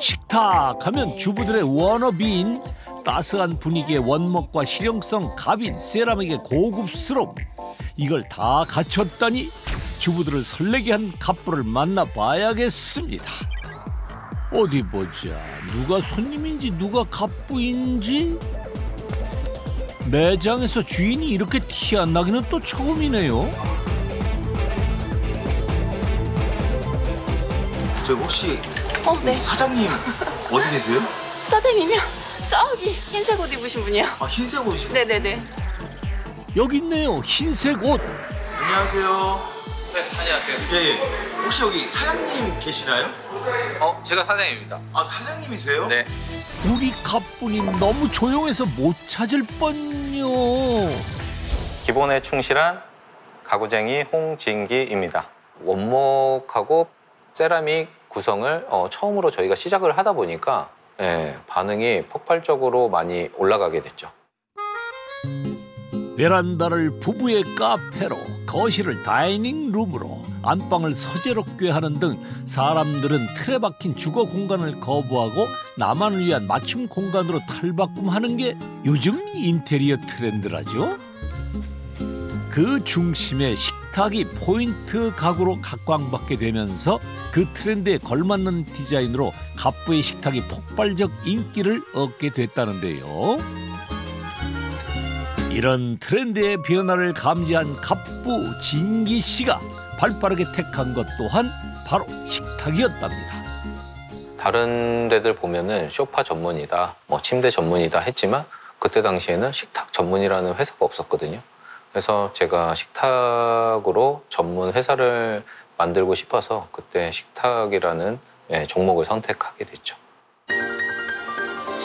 식탁 하면 주부들의 워너비인 따스한 분위기의 원목과 실용성 갑인 세라믹의 고급스러움 이걸 다 갖췄다니 주부들을 설레게 한 갑부를 만나봐야겠습니다. 어디 보자 누가 손님인지 누가 갑부인지 매장에서 주인이 이렇게 티 안 나기는 또 처음이네요. 저 혹시 어, 네. 사장님 어디 계세요? 사장님이요? 저기 흰색 옷 입으신 분이요. 아 흰색 옷이시고. 네네네. 여기 있네요 흰색 옷. 안녕하세요. 네, 안녕하세요. 예, 예. 혹시 여기 사장님 계시나요? 어, 제가 사장님입니다. 아 사장님이세요? 네. 우리 갑분이 너무 조용해서 못 찾을 뻔요. 기본에 충실한 가구쟁이 홍진기입니다. 원목하고 세라믹 구성을 어, 처음으로 저희가 시작을 하다 보니까 예, 반응이 폭발적으로 많이 올라가게 됐죠. 베란다를 부부의 카페로, 거실을 다이닝 룸으로, 안방을 서재롭게 하는 등 사람들은 틀에 박힌 주거 공간을 거부하고 나만을 위한 맞춤 공간으로 탈바꿈하는 게 요즘 인테리어 트렌드라죠. 그 중심에 식탁이 포인트 가구로 각광받게 되면서 그 트렌드에 걸맞는 디자인으로 갑부의 식탁이 폭발적 인기를 얻게 됐다는데요. 이런 트렌드의 변화를 감지한 갑부 진기 씨가 발빠르게 택한 것 또한 바로 식탁이었답니다. 다른 데들 보면은 소파 전문이다, 뭐 침대 전문이다 했지만 그때 당시에는 식탁 전문이라는 회사가 없었거든요. 그래서 제가 식탁으로 전문 회사를 만들고 싶어서 그때 식탁이라는 예, 종목을 선택하게 됐죠.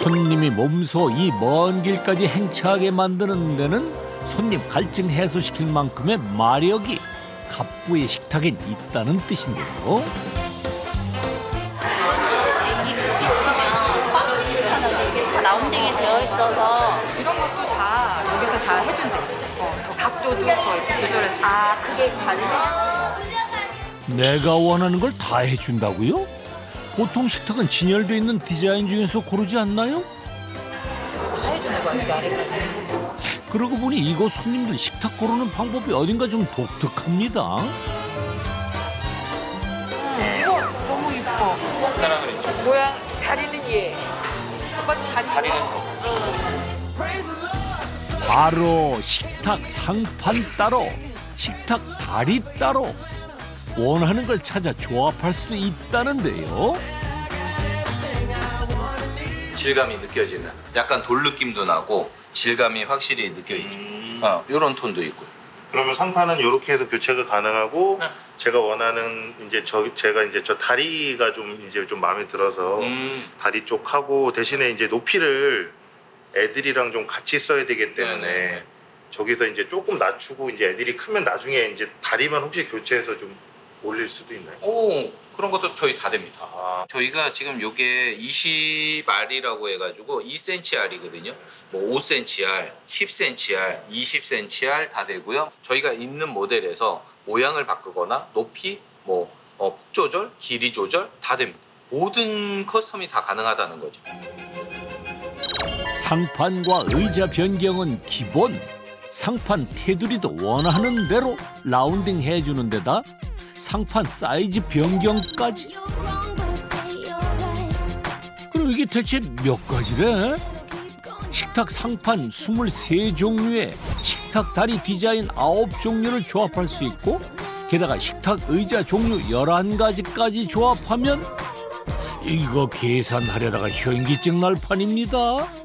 손님이 몸소 이 먼 길까지 행차하게 만드는 데는 손님 갈증 해소시킬 만큼의 마력이 갑부의 식탁엔 있다는 뜻인데요. 이게 다 라운딩이 되어 있어서 이런 것도 다 여기서 다 해준대. 어, 각도도 더 이렇게 조절해서. 아 그게 가능해요. 내가 원하는 걸 다 해준다고요? 보통 식탁은 진열돼 있는 디자인 중에서 고르지 않나요? 다 해주는 여기 아래까지. 그러고 보니 이곳 손님들 식탁 고르는 방법이 어딘가 좀 독특합니다. 이거 너무 이뻐. 사랑을 있죠. 모양 다리는 얘. 오빠 다리. 다리는 저. 바로 식탁 상판 따로, 식탁 다리 따로 원하는 걸 찾아 조합할 수 있다는데요. 질감이 느껴지는 약간 돌 느낌도 나고 질감이 확실히 느껴지죠. 어, 이런 톤도 있고요. 그러면 상판은 이렇게 해서 교체가 가능하고 네. 제가 원하는 이제 저 제가 이제 저 다리가 좀 이제 좀 마음에 들어서 음, 다리 쪽 하고 대신에 이제 높이를 애들이랑 좀 같이 써야 되기 때문에 네네. 저기서 이제 조금 낮추고 이제 애들이 크면 나중에 이제 다리만 혹시 교체해서 좀 올릴 수도 있나요? 오 그런 것도 저희 다 됩니다. 아, 저희가 지금 요게 20알이라고 해가지고 2cm알이거든요. 뭐 5cm알, 10cm알, 20cm알 다 되고요. 저희가 있는 모델에서 모양을 바꾸거나 높이, 뭐 어, 폭 조절, 길이 조절 다 됩니다. 모든 custom이 다 가능하다는 거죠. 상판과 의자 변경은 기본. 상판 테두리도 원하는 대로 rounding 해주는 데다 상판 사이즈 변경까지. 그럼 이게 대체 몇 가지래? 식탁 상판 23종류에 식탁 다리 디자인 9종류를 조합할 수 있고 게다가 식탁 의자 종류 11가지까지 조합하면 이거 계산하려다가 현기증 날 판입니다.